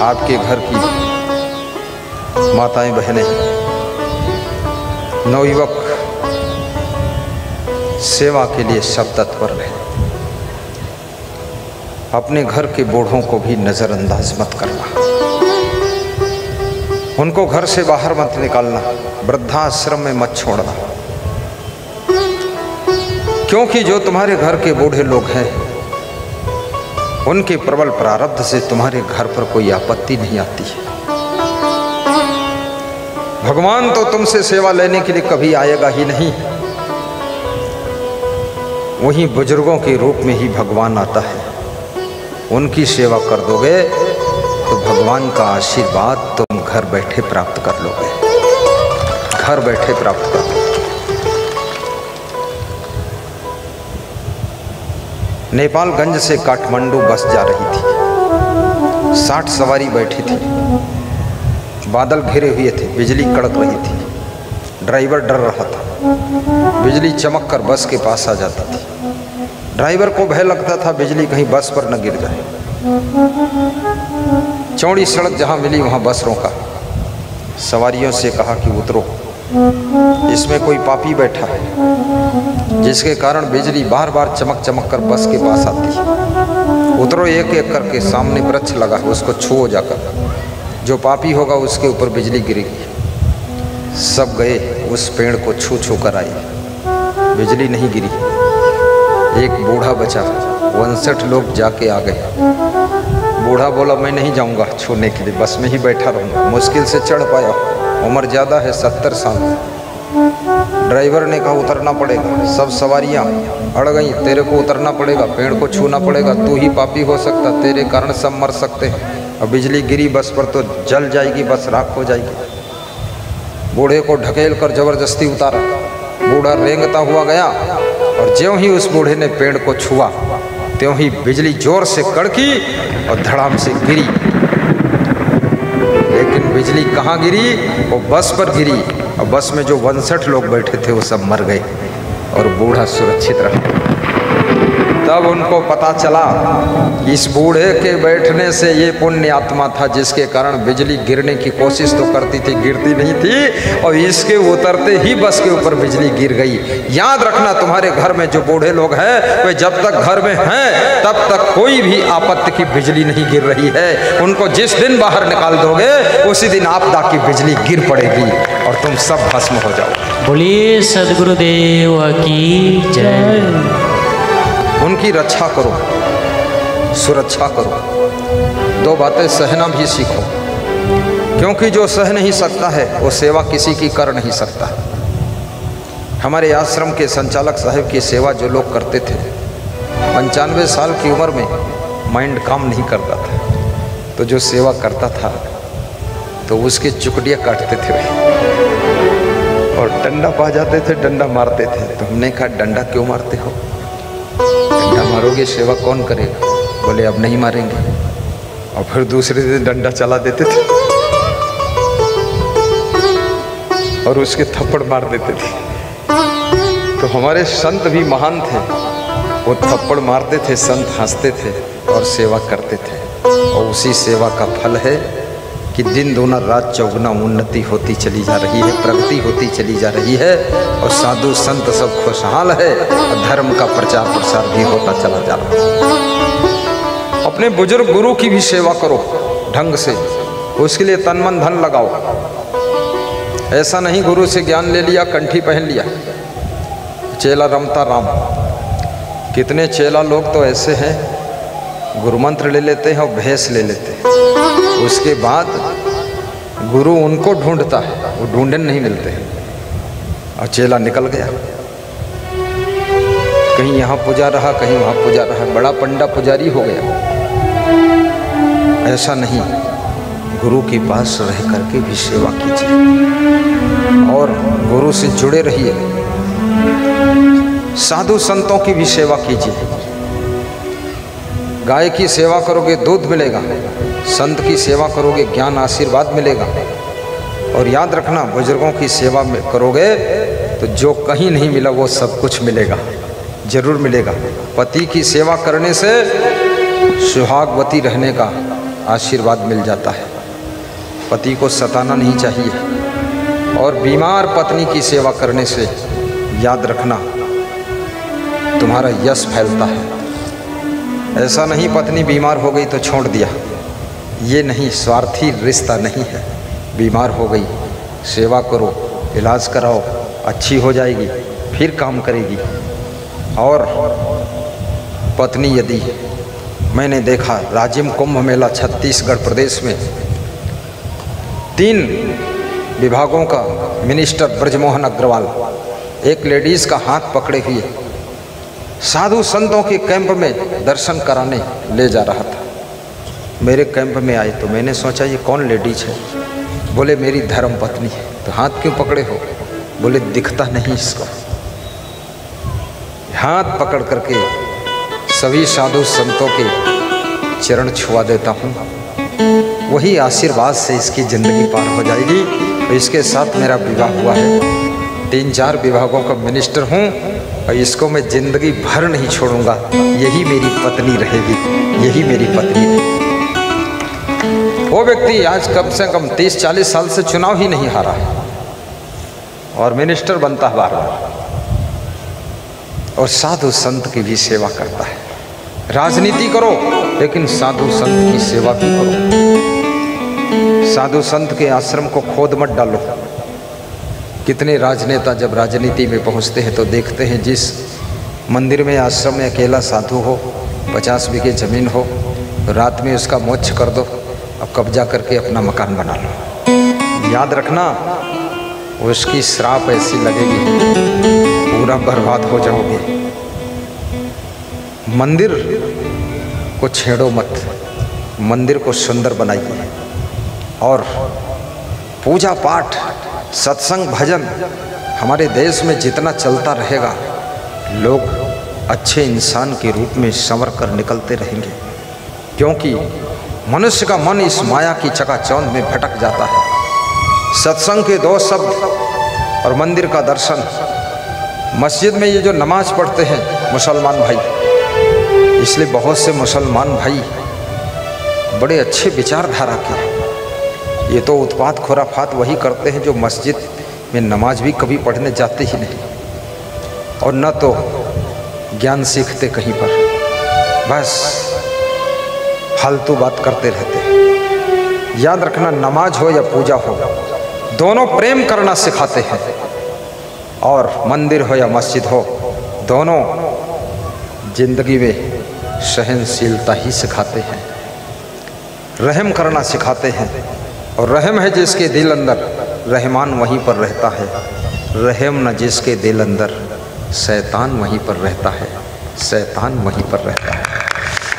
आपके घर की माताएँ बहनें, नवयुवक सेवा के लिए सब तत्पर रहे अपने घर के बूढ़ों को भी नज़रअंदाज मत करना। उनको घर से बाहर मत निकालना, वृद्धाश्रम में मत छोड़ना। क्योंकि जो तुम्हारे घर के बूढ़े लोग हैं उनके प्रबल प्रारब्ध से तुम्हारे घर पर कोई आपत्ति नहीं आती। है भगवान तो तुमसे सेवा लेने के लिए कभी आएगा ही नहीं। वहीं बुज़ुर्गों के रूप में ही भगवान आता है। उनकी सेवा कर दोगे तो भगवान का आशीर्वाद तुम घर बैठे प्राप्त कर लोगे। घर बैठे प्राप्त कर। लोगे नेपालगंज से काठमांडू बस जा रही थी। साठ सवारी बैठी थी। बादल घिरे हुए थे। बिजली कड़क रही थी। ड्राइवर डर रहा था। बिजली चमक कर बस के पास आ जाती थी। ड्राइवर को भय लगता था, बिजली कहीं बस पर न गिर जाए। चौड़ी सड़क जहाँ मिली, वहाँ बस रोका सवारियों से कहा कि, उतरो। इसमें कोई पापी बैठा है, जिसके कारण बिजली बार बार चमक चमक कर बस के पास आती है। उतरो एक एक करके सामने वृक्ष लगा है, उसको छुओ जाकर। जो पापी होगा, उसके ऊपर बिजली गिरेगी। सब गए, उस पेड़ को छू छू कर आई बिजली नहीं गिरी। एक बूढ़ा बचा, उनसठ लोग जाके आ गए। बूढ़ा बोला, मैं नहीं जाऊँगा छूने के लिए, बस में ही बैठा रहूँगा। मुश्किल से चढ़ पाया उम्र ज़्यादा है सत्तर साल। ड्राइवर ने कहा, उतरना पड़ेगा। सब सवारियाँ अड़ गई। तेरे को उतरना पड़ेगा, पेड़ को छूना पड़ेगा। तू ही पापी हो सकता, तेरे कारण सब मर सकते हैं। अब बिजली गिरी बस पर तो जल जाएगी, बस राख हो जाएगी। बूढ़े को ढकेल कर ज़बरदस्ती उतारा। बूढ़ा रेंगता हुआ गया और ज्यों ही उस बूढ़े ने पेड़ को छुआ, त्यों ही बिजली ज़ोर से कड़की और धड़ाम से गिरी। बिजली कहाँ गिरी? वो बस पर गिरी। और बस में जो उनसठ लोग बैठे थे, वो सब मर गए और बूढ़ा सुरक्षित रहा तब उनको पता चला कि इस बूढ़े के बैठने से ये पुण्य आत्मा था, जिसके कारण बिजली गिरने की कोशिश तो करती थी, गिरती नहीं थी, और इसके उतरते ही बस के ऊपर बिजली गिर गई। याद रखना तुम्हारे घर में जो बूढ़े लोग हैं, वे जब तक घर में हैं, तब तक कोई भी आपत्ति की बिजली नहीं गिर रही है। उनको जिस दिन बाहर निकाल दोगे, उसी दिन आपदा की बिजली गिर पड़ेगी, और तुम सब भस्म हो जाओ बोलिए, सदगुरुदेव की जय। उनकी रक्षा करो, सुरक्षा करो। दो बातें सहना भी सीखो। क्योंकि जो सह नहीं सकता है, वो सेवा किसी की कर नहीं सकता। हमारे आश्रम के संचालक साहब की सेवा जो लोग करते थे, पंचानवे साल की उम्र में माइंड काम नहीं करता था। तो जो सेवा करता था तो उसके चुकड़ियाँ काटते थे वे और डंडा पा जाते थे, डंडा मारते थे। तो हमने कहा, डंडा क्यों मारते हो? डंडा मारोगे? सेवा कौन करेगा? बोले, अब नहीं मारेंगे। और फिर दूसरे दिन डंडा चला देते थे। और उसके थप्पड़ मार देते थे। तो हमारे संत भी महान थे। वो थप्पड़ मारते थे, संत हँसते थे और सेवा करते थे। और उसी सेवा का फल है कि दिन दोना रात चौगुना उन्नति होती चली जा रही है, प्रगति होती चली जा रही है और साधु संत सब खुशहाल है और धर्म का प्रचार प्रसार भी होता चला जा रहा है। अपने बुज़ुर्ग गुरु की भी सेवा करो ढंग से, उसके लिए तन मन धन लगाओ। ऐसा नहीं गुरु से ज्ञान ले लिया, कंठी पहन लिया। चेला रमता राम। कितने चेला लोग तो ऐसे हैं गुरु मंत्र ले लेते हैं और भैंस ले लेते हैं। उसके बाद गुरु उनको ढूंढता है, वो ढूँढने नहीं मिलते हैं। और चेला निकल गया। कहीं यहाँ पूजा रहा, कहीं वहाँ पूजा रहा, बड़ा पंडा पुजारी हो गया। ऐसा नहीं, गुरु के पास रह करके भी सेवा कीजिए। और गुरु से जुड़े रहिए। साधु संतों की भी सेवा कीजिए। गाय की सेवा करोगे, दूध मिलेगा। संत की सेवा करोगे, ज्ञान, आशीर्वाद मिलेगा। और याद रखना, बुज़ुर्गों की सेवा में करोगे तो जो कहीं नहीं मिला, वो सब कुछ मिलेगा। ज़रूर मिलेगा। पति की सेवा करने से सुहागवती रहने का आशीर्वाद मिल जाता है। पति को सताना नहीं चाहिए। और बीमार पत्नी की सेवा करने से याद रखना, तुम्हारा यश फैलता है। ऐसा नहीं, पत्नी बीमार हो गई तो छोड़ दिया। ये नहीं, स्वार्थी रिश्ता नहीं है। बीमार हो गई, सेवा करो, इलाज कराओ, अच्छी हो जाएगी, फिर काम करेगी। और पत्नी यदि मैंने देखा, राजिम कुंभ मेला छत्तीसगढ़ प्रदेश में, तीन विभागों का मिनिस्टर ब्रजमोहन अग्रवाल, एक लेडीज़ का हाथ पकड़े हुए साधु संतों के कैंप में दर्शन कराने ले जा रहा था। मेरे कैंप में आए तो मैंने सोचा, ये कौन लेडीज़ है? बोले, मेरी धर्म पत्नी है। तो हाथ क्यों पकड़े हो? बोले, दिखता नहीं इसको। हाथ पकड़ करके सभी साधु संतों के चरण छुआ देता हूँ। वही आशीर्वाद से इसकी ज़िंदगी पार हो जाएगी। इसके साथ मेरा विवाह हुआ है। तीन चार विभागों का मिनिस्टर हूँ। और इसको मैं ज़िंदगी भर नहीं छोड़ूँगा। यही मेरी पत्नी रहेगी। यही मेरी पत्नी वो व्यक्ति आज कम से कम तीस चालीस साल से चुनाव ही नहीं हारा। है और मिनिस्टर बनता है बार बार। और साधु संत की भी सेवा करता है। राजनीति करो, लेकिन साधु संत की सेवा भी करो। साधु संत के आश्रम को खोद मत डालो। कितने राजनेता जब राजनीति में पहुँचते हैं तो देखते हैं जिस मंदिर में, आश्रम में अकेला साधु हो, पचास बीघे ज़मीन हो, रात में उसका मोक्ष कर दो, अब कब्जा करके अपना मकान बना लो। याद रखना, उसकी श्राप ऐसी लगेगी, पूरा बर्बाद हो जाओगे। मंदिर को छेड़ो मत, मंदिर को सुंदर बनाइए। और पूजा पाठ सत्संग भजन हमारे देश में जितना चलता रहेगा, लोग अच्छे इंसान के रूप में संवर कर निकलते रहेंगे। क्योंकि मनुष्य का मन इस माया की चकाचौंध में भटक जाता है। सत्संग के दो शब्द और मंदिर का दर्शन। मस्जिद में ये जो नमाज़ पढ़ते हैं मुसलमान भाई, इसलिए बहुत से मुसलमान भाई बड़े अच्छे विचारधारा के ये तो उत्पात खुराफात वही करते हैं जो मस्जिद में नमाज़ भी कभी पढ़ने जाते ही नहीं। और न तो ज्ञान सीखते कहीं पर। बस फालतू बात करते रहते याद रखना, नमाज़ हो या पूजा हो, दोनों प्रेम करना सिखाते हैं। और मंदिर हो या मस्जिद हो, दोनों ज़िंदगी में सहनशीलता ही सिखाते हैं। रहम करना सिखाते हैं। और रहम है जिसके दिल अंदर, रहमान वहीं पर रहता है। रहम न जिसके दिल अंदर, शैतान वहीं पर रहता है। शैतान वहीं पर रहता है।